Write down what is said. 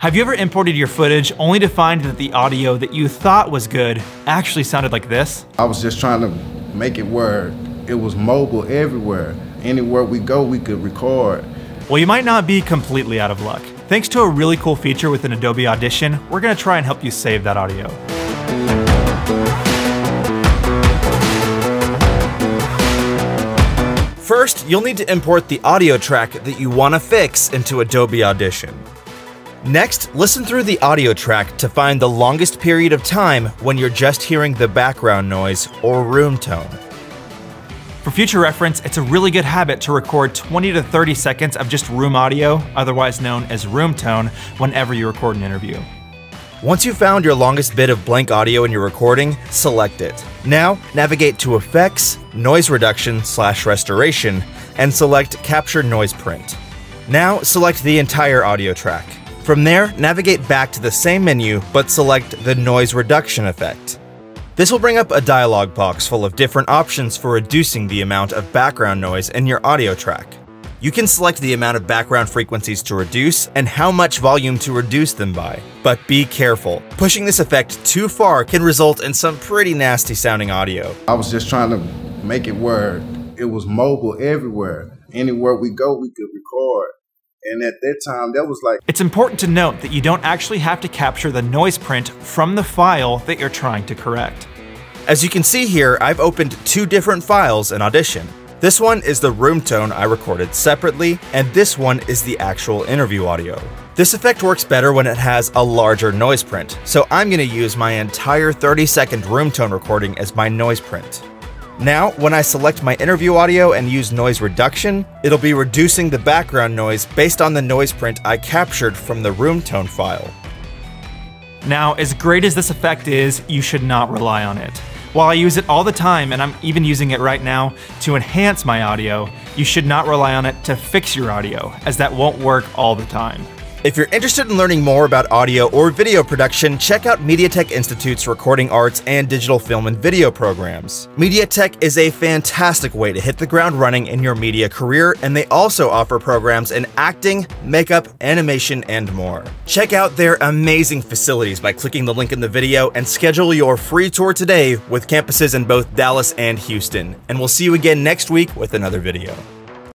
Have you ever imported your footage only to find that the audio that you thought was good actually sounded like this? I was just trying to make it where it was mobile everywhere. Anywhere we go, we could record. Well, you might not be completely out of luck. Thanks to a really cool feature within Adobe Audition, we're gonna try and help you save that audio. First, you'll need to import the audio track that you want to fix into Adobe Audition. Next, listen through the audio track to find the longest period of time when you're just hearing the background noise or room tone. For future reference, it's a really good habit to record 20 to 30 seconds of just room audio, otherwise known as room tone, whenever you record an interview. Once you've found your longest bit of blank audio in your recording, select it. Now, navigate to Effects, Noise Reduction slash Restoration, and select Capture Noise Print. Now, select the entire audio track. From there, navigate back to the same menu, but select the Noise Reduction effect. This will bring up a dialog box full of different options for reducing the amount of background noise in your audio track. You can select the amount of background frequencies to reduce and how much volume to reduce them by. But be careful, pushing this effect too far can result in some pretty nasty sounding audio. I was just trying to make it where it was mobile everywhere. Anywhere we go, we could record. And at that time, that was like. It's important to note that you don't actually have to capture the noise print from the file that you're trying to correct. As you can see here, I've opened two different files in Audition. This one is the room tone I recorded separately, and this one is the actual interview audio. This effect works better when it has a larger noise print, so I'm going to use my entire 30 second room tone recording as my noise print. Now, when I select my interview audio and use noise reduction, it'll be reducing the background noise based on the noise print I captured from the room tone file. Now, as great as this effect is, you should not rely on it. While I use it all the time, and I'm even using it right now to enhance my audio, you should not rely on it to fix your audio, as that won't work all the time. If you're interested in learning more about audio or video production, check out MediaTech Institute's recording arts and digital film and video programs. MediaTech is a fantastic way to hit the ground running in your media career, and they also offer programs in acting, makeup, animation, and more. Check out their amazing facilities by clicking the link in the video and schedule your free tour today with campuses in both Dallas and Houston. And we'll see you again next week with another video.